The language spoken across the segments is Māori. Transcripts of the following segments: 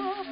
Oh.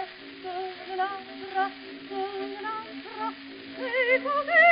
Ecco la tra, con la tra, e come